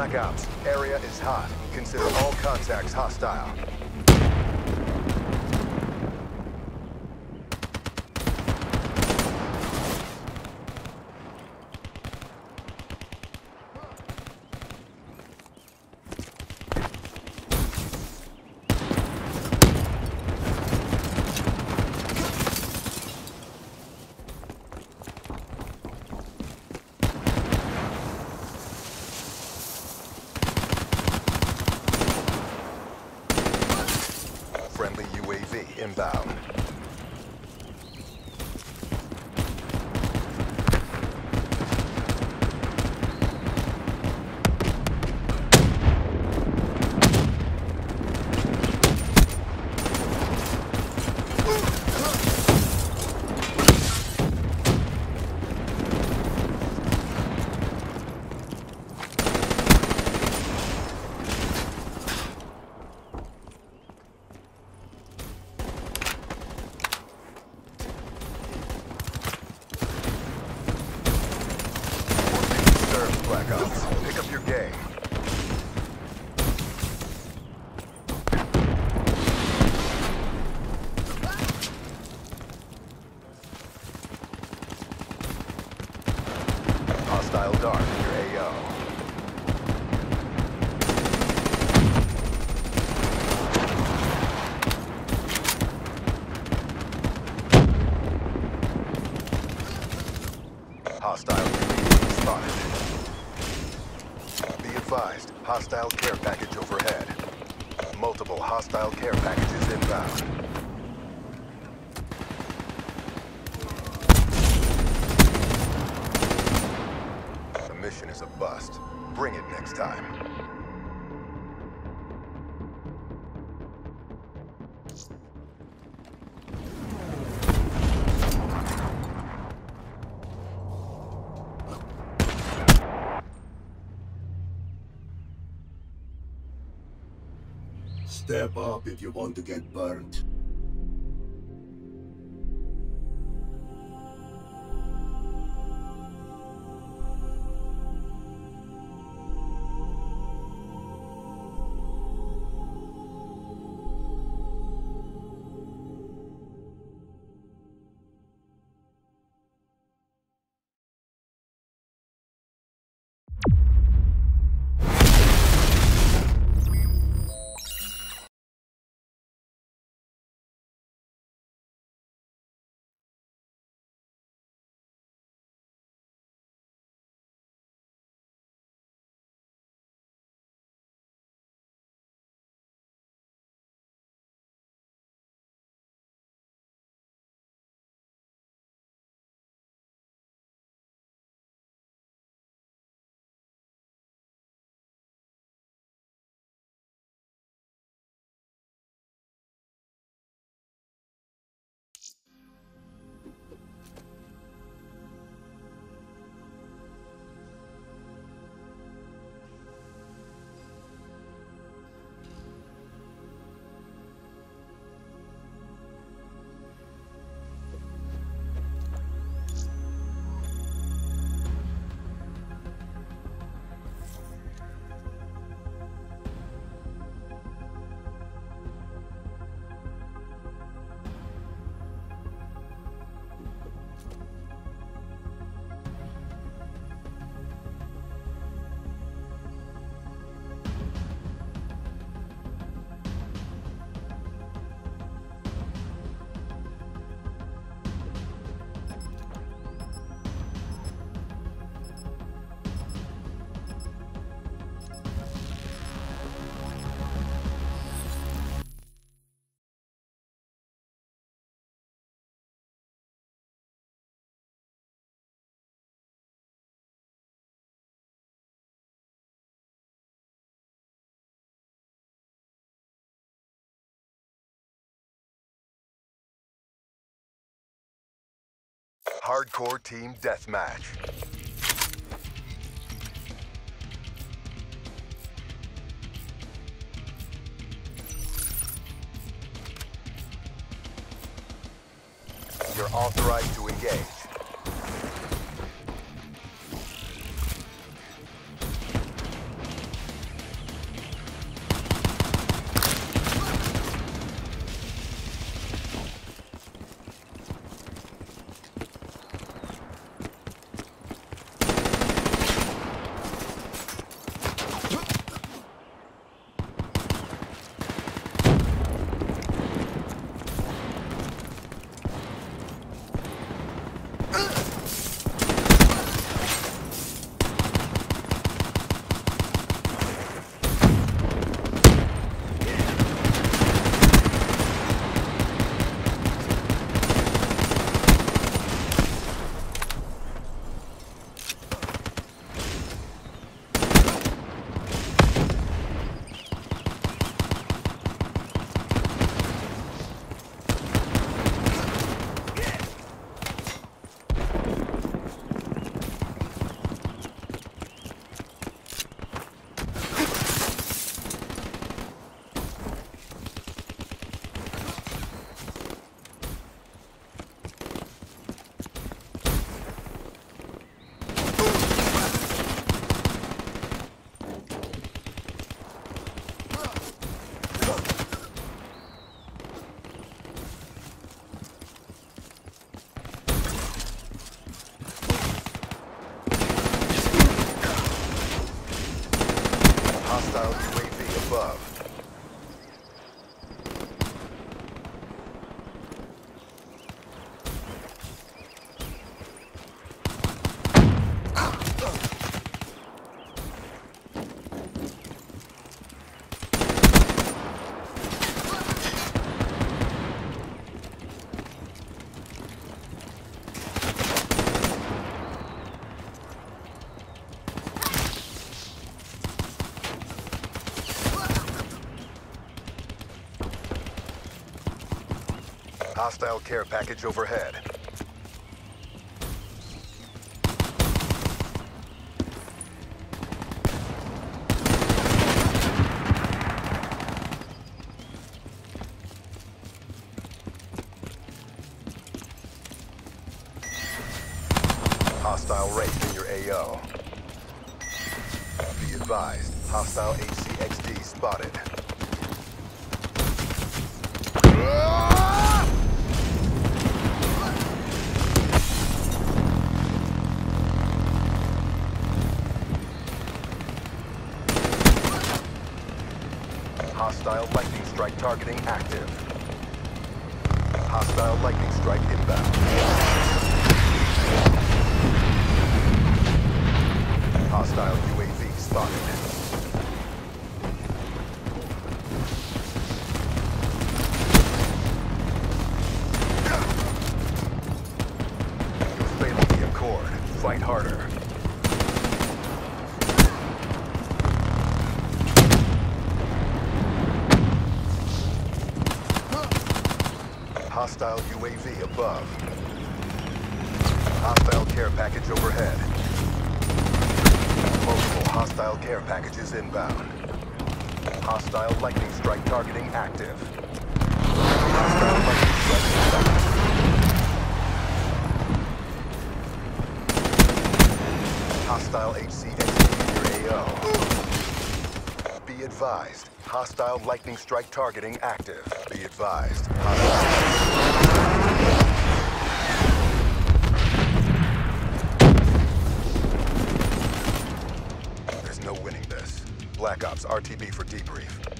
Blackouts. Area is hot. Consider all contacts hostile. Friendly UAV inbound. Hostile dart in your AO. Hostile spotted. Be advised, hostile care package overhead. Multiple hostile care packages inbound. Mission is a bust. Bring it next time. Step up if you want to get burnt. Hardcore Team Deathmatch. You're authorized to engage. Hostile care package overhead. Hostile race in your AO. Be advised, hostile HCXD spotted. Hostile lightning strike targeting active. Hostile lightning strike inbound. Hostile UAV spotted. Hostile UAV above. Hostile care package overhead. Multiple hostile care packages inbound. Hostile lightning strike targeting active. Hostile lightning strike inbound. Hostile HCXD in your AO. Be advised. Hostile lightning strike targeting active. Be advised. There's no winning this. Black Ops RTB for debrief.